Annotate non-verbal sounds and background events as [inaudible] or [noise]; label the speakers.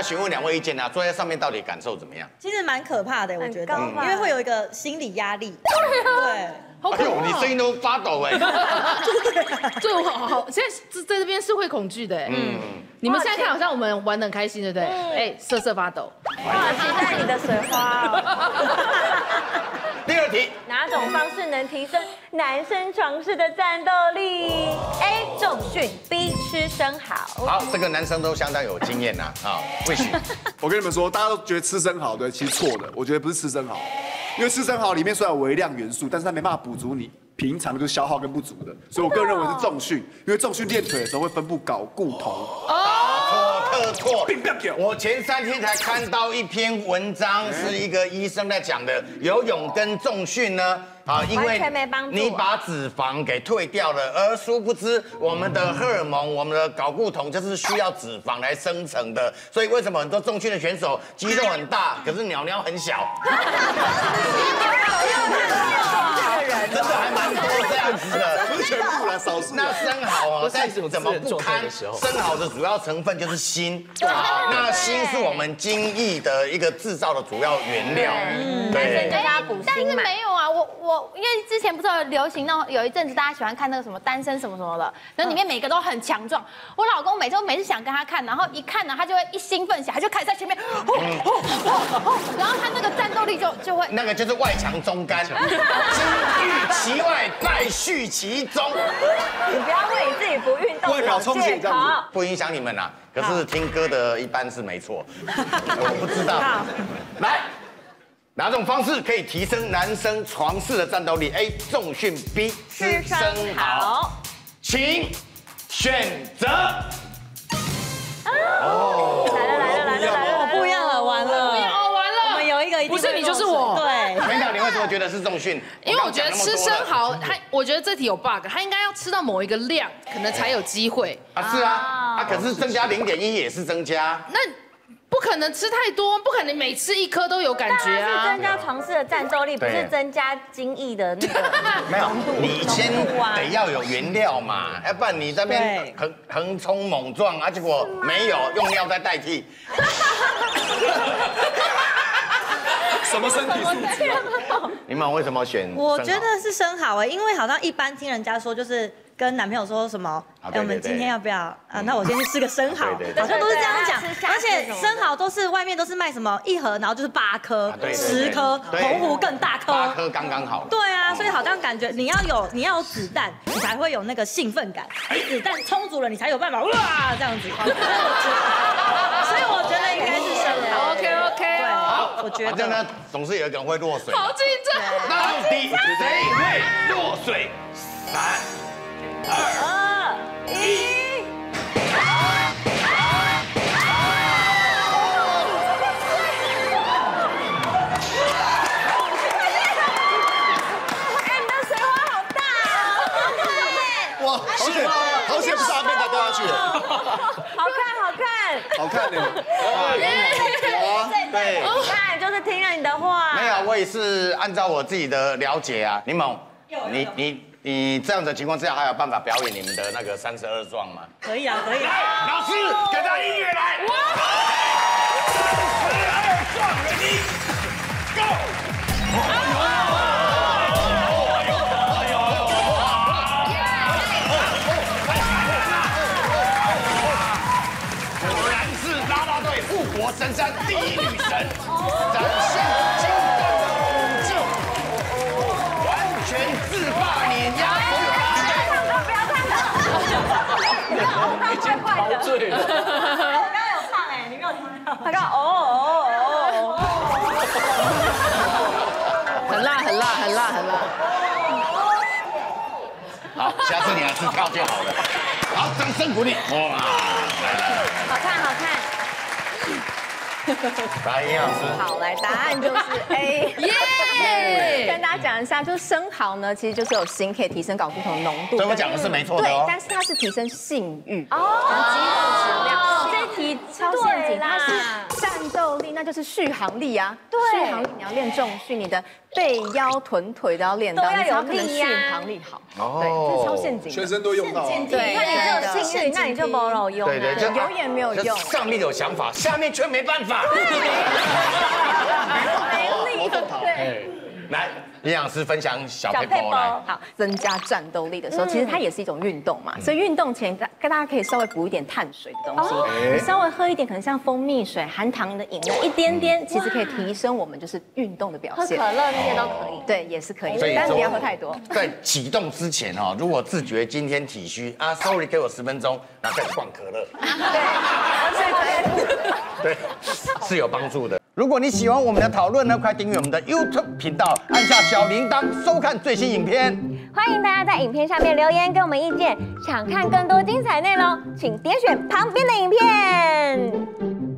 Speaker 1: 啊，询问两位意见啊，坐在上面到底感受怎么样？
Speaker 2: 其实蛮可怕的，我觉得，因为会有一个心理压力。对，
Speaker 3: 好恐怖
Speaker 1: 哎呦，你声音都发抖哎。[laughs]
Speaker 3: 对，我好好，现在这在这边是会恐惧的。嗯，你们现在看好像我们玩的很开心，对不对？哎，瑟瑟发抖。
Speaker 4: 哇，期待你的水花哦。[laughs]
Speaker 1: 第二题，
Speaker 4: 哪种方式能提升男生床事的战斗力？A. 重训，B. 吃生蚝。
Speaker 1: 好，这个男生都相当有经验呐，啊，魏许，[laughs]
Speaker 5: 我跟你们说，大家都觉得吃生蚝对，其实错的。我觉得不是吃生蚝，因为吃生蚝里面虽然有微量元素，但是它没办法补足你平常就是消耗跟不足的。所以我个人认为是重训，因为重训练腿的时候会分布睾固酮。
Speaker 1: 错特错。我前三天才看到一篇文章，是一个医生在讲的，游泳跟重训呢。啊，因为你把脂肪给退掉了，而殊不知我们的荷尔蒙、我们的睾固酮就是需要脂肪来生成的，所以为什么很多重训的选手肌肉很大，可是鸟鸟很小？[laughs] 真的还蛮多。那生蚝哦，
Speaker 6: 不是
Speaker 1: 再怎么不堪，生蚝的主要成分就是锌。那锌是我们精益的一个制造的主要原料。
Speaker 4: 男生就
Speaker 1: 对
Speaker 7: 但是。没有啊，我我因为之前不是有流行那种有一阵子大家喜欢看那个什么单身什么什么的，然后里面每个都很强壮。我老公每次每次想跟他看，然后一看呢，他就会一兴奋起来，他就开始在前面，然后他那个战斗力就就会。
Speaker 1: 那个就是外强中干，金玉其外，败絮其中，
Speaker 4: 你不要为你自己不运动
Speaker 5: 外表
Speaker 4: 找借
Speaker 5: 充血这样子。
Speaker 1: 不影响你们啦。可是听歌的一般是没错，我不知道。来，哪种方式可以提升男生床事的战斗力？A. 重训，B. 吃生蚝。请选择。
Speaker 3: 哦你就是我
Speaker 2: 对，
Speaker 1: 美感，你为什么觉得是重训？
Speaker 3: 因为我觉得吃生蚝，
Speaker 1: 多了
Speaker 3: 它我觉得这题有 bug，他应该要吃到某一个量，可能才有机会。
Speaker 1: 啊，是啊，啊，可是增加零点一也是增加。
Speaker 3: 那不可能吃太多，不可能每吃一颗都有感觉啊
Speaker 4: 增。加尝试的战斗力，不是增加精益的那个 [laughs]
Speaker 1: 没有，你先得要有原料嘛，要不然你这边横横冲猛撞啊，结果没有用料在代替。[laughs]
Speaker 5: 什么身体素质啊？
Speaker 1: 你们为什么选？
Speaker 2: 我觉得是生蚝哎，因为好像一般听人家说就是。跟男朋友说什么？哎，我们今天要不要啊？那我先去吃个生蚝
Speaker 1: 对对，
Speaker 2: 好像都是这样讲。而且生蚝都是外面都是卖什么一盒，然后就是八颗十颗，
Speaker 1: 对
Speaker 2: 澎湖更大颗。
Speaker 1: 八颗刚刚好。
Speaker 2: 对啊，所以好像感觉你要有你要有子弹，你才会有那个兴奋感。你子弹充足了，你才有办法哇这样子。所以我觉得应该是生蚝。
Speaker 3: OK OK，
Speaker 2: 对，
Speaker 1: 好，
Speaker 2: 我觉得
Speaker 1: 反正呢，总是有一个人会落水。
Speaker 3: 好紧张。
Speaker 1: 到底谁会落水？三、
Speaker 4: 二一。哎，你的水花好大哦！
Speaker 5: 哇，好险，好险不是阿贝达掉下去了，
Speaker 4: 好看，好看。
Speaker 5: 好看呢。[laughs]
Speaker 1: 对。
Speaker 4: 你看，就是听了你的话。
Speaker 1: 没有，我也是按照我自己的了解啊。柠檬，你你你这样的情况之下，还有办法表演你们的那个三十二状吗？
Speaker 2: 可以啊，可以啊。
Speaker 1: 来，老师给他音乐来。三十二状，ready 国神山第一女神，展现精湛的武技，完全自霸碾压所有啦啦队。
Speaker 4: 唱歌不要唱了，你好像怪怪的。
Speaker 6: 醉了。
Speaker 4: 我刚刚有唱哎，你没有听到？他刚哦哦哦哦。
Speaker 3: 很辣，很辣，很辣，很辣。
Speaker 1: 好，下次你还是跳就好了。好，掌声鼓励。哇，
Speaker 4: 好看好看。
Speaker 1: 白营养师。
Speaker 4: 好，来答案就是 A。[laughs]
Speaker 3: 耶！[laughs]
Speaker 8: 跟大家讲一下，就是生蚝呢，其实就是有锌可以提升睾固酮浓度。
Speaker 1: 所以我讲的是没错的哦，
Speaker 8: 对但是它是提升性欲
Speaker 4: 哦
Speaker 8: 就是续航力啊。
Speaker 4: 对
Speaker 8: 续航力你要练重训，你的背腰臀腿都要练到，
Speaker 4: 都要
Speaker 8: 你才
Speaker 4: 有
Speaker 8: 可能续航力好。
Speaker 1: 哦
Speaker 8: 对，这是超陷阱的。
Speaker 5: 全身都用到啊。
Speaker 8: 对，
Speaker 4: 那你就有幸运，那你就没有用啊。
Speaker 1: 对对，就
Speaker 8: 有也没有用
Speaker 1: 上面有想法，下面却没办法。[laughs]
Speaker 4: 没力，对。
Speaker 1: 来，营养师分享小配包来。
Speaker 8: 好，增加战斗力的时候，其实它也是一种运动嘛。所以运动前，大大家可以稍微补一点碳水的东西，你稍微喝一点，可能像蜂蜜水、含糖的饮料一点点，其实可以提升我们就是运动的表现。
Speaker 4: 喝可乐那些都可以。
Speaker 8: 对，也是可以，但是不要喝太多。
Speaker 1: 在启动之前哦，如果自觉今天体虚啊，sorry，给我十分钟，然后再灌可乐，[laughs] 对对，是有帮助的。如果你喜欢我们的讨论呢，快订阅我们的 YouTube 频道，按下小铃铛，收看最新影片。
Speaker 4: 欢迎大家在影片下面留言给我们意见，想看更多精彩内容，请点选旁边的影片。